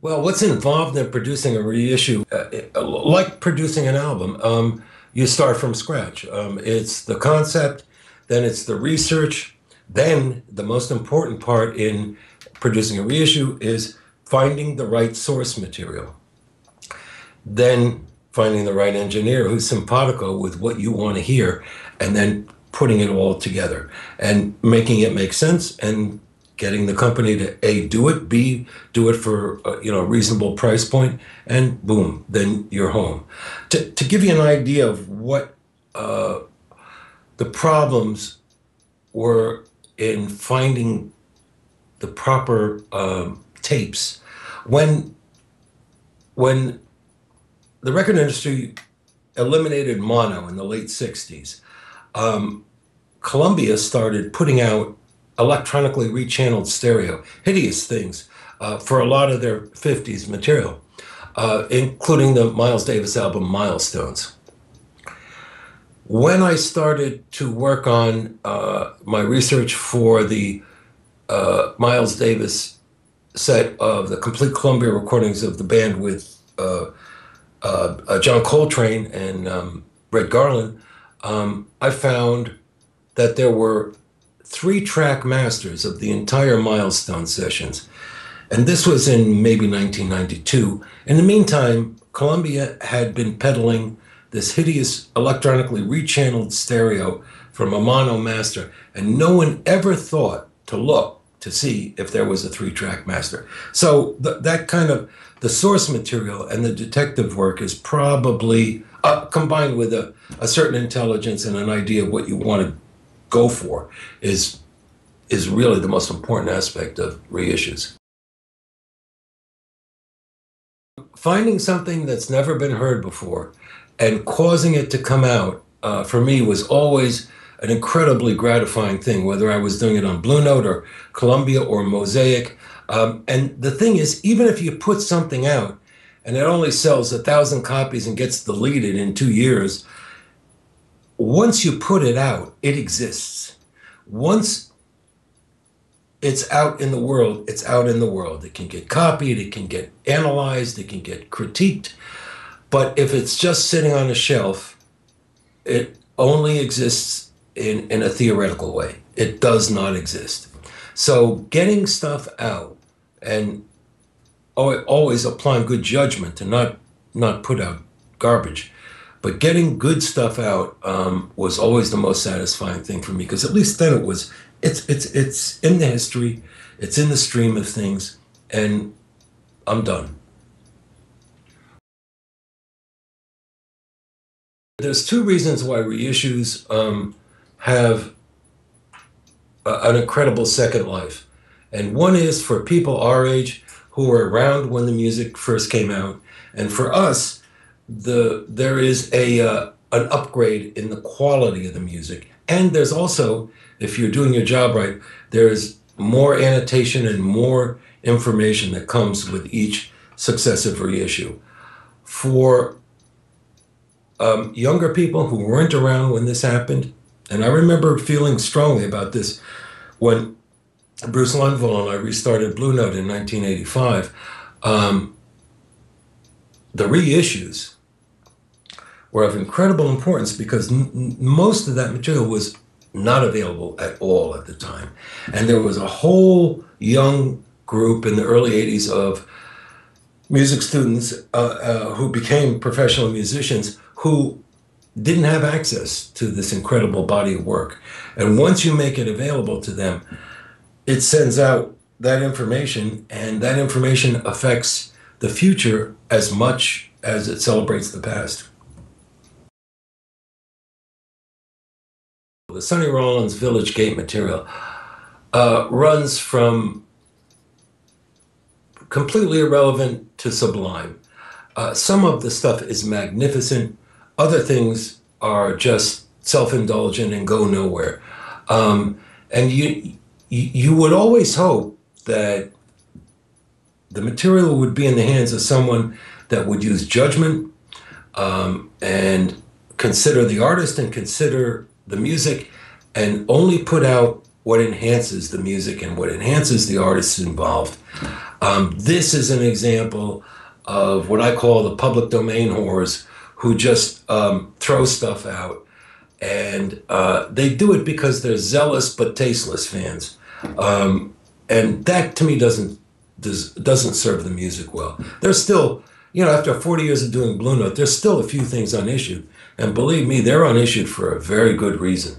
Well, what's involved in producing a reissue, uh, like producing an album, um, you start from scratch. Um, it's the concept, then it's the research, then the most important part in producing a reissue is finding the right source material. Then finding the right engineer who's simpatico with what you want to hear, and then putting it all together and making it make sense and getting the company to a do it, b do it for uh, you know a reasonable price point, and boom, then you're home. To to give you an idea of what uh, the problems were in finding the proper um, tapes when when the record industry eliminated mono in the late 60s um, columbia started putting out electronically rechanneled stereo, hideous things uh, for a lot of their 50s material, uh, including the Miles Davis album Milestones. When I started to work on uh, my research for the uh, Miles Davis set of the complete Columbia recordings of the band with uh, uh, John Coltrane and um, Red Garland, um, I found that there were three track masters of the entire milestone sessions. And this was in maybe 1992. In the meantime, Columbia had been peddling this hideous electronically rechanneled stereo from a mono master, and no one ever thought to look to see if there was a three track master. So th- that kind of the source material and the detective work is probably uh, combined with a, a certain intelligence and an idea of what you want to go for is is really the most important aspect of reissues. Finding something that's never been heard before and causing it to come out uh, for me was always an incredibly gratifying thing, whether I was doing it on Blue Note or Columbia or Mosaic. Um, and the thing is, even if you put something out and it only sells a thousand copies and gets deleted in two years, once you put it out, it exists. Once it's out in the world, it's out in the world. It can get copied, it can get analyzed, it can get critiqued. But if it's just sitting on a shelf, it only exists in, in a theoretical way. It does not exist. So getting stuff out and always applying good judgment to not not put out garbage but getting good stuff out um, was always the most satisfying thing for me because at least then it was it's it's it's in the history, it's in the stream of things, and I'm done. There's two reasons why reissues um, have a, an incredible second life. And one is for people our age who were around when the music first came out. And for us, the there is a uh, an upgrade in the quality of the music, and there's also, if you're doing your job right, there's more annotation and more information that comes with each successive reissue. For um, younger people who weren't around when this happened, and I remember feeling strongly about this when Bruce Lundvall and I restarted Blue Note in 1985. Um, the reissues were of incredible importance because n- most of that material was not available at all at the time. And there was a whole young group in the early 80s of music students uh, uh, who became professional musicians who didn't have access to this incredible body of work. And once you make it available to them, it sends out that information, and that information affects the future as much as it celebrates the past. The Sonny Rollins Village Gate material uh, runs from completely irrelevant to sublime. Uh, some of the stuff is magnificent, other things are just self indulgent and go nowhere. Um, and you, you would always hope that the material would be in the hands of someone that would use judgment um, and consider the artist and consider the music and only put out what enhances the music and what enhances the artists involved. Um, this is an example of what I call the public domain whores who just um, throw stuff out. And uh, they do it because they're zealous but tasteless fans. Um, and that to me doesn't does, doesn't serve the music well. There's still, you know, after 40 years of doing Blue Note, there's still a few things unissued. And believe me, they're on unissued for a very good reason.